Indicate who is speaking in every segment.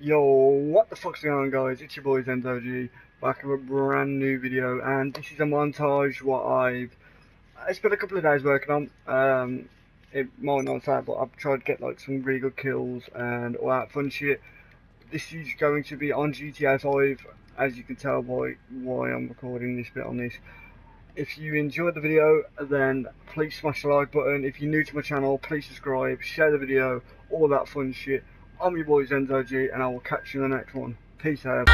Speaker 1: Yo, what the fuck's going on guys, it's your boy ZennsOG, back with a brand new video, and this is a montage what I've, uh, it's been a couple of days working on, um, it might not sound, but I've tried to get like some really good kills and all that fun shit, this is going to be on GTA 5, as you can tell by why I'm recording this bit on this, if you enjoyed the video then please smash the like button. If you're new to my channel please subscribe share the video all that fun shit. I'm your boy Zenns OG, and I will catch you in the next one. Peace out.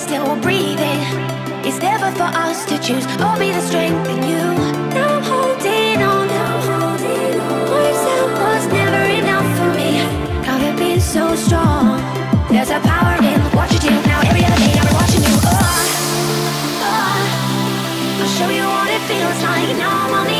Speaker 2: still breathing. It's never for us to choose. I'll be the strength in you. Now I'm holding on. Now holding on. What was never enough for me. God, you've been so strong. There's a power in what you do. Now every other day I'm watching you. Oh, oh. I'll show you what it feels like. Now I'm on the